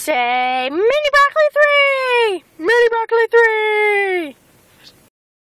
say Mini Broccoli 3!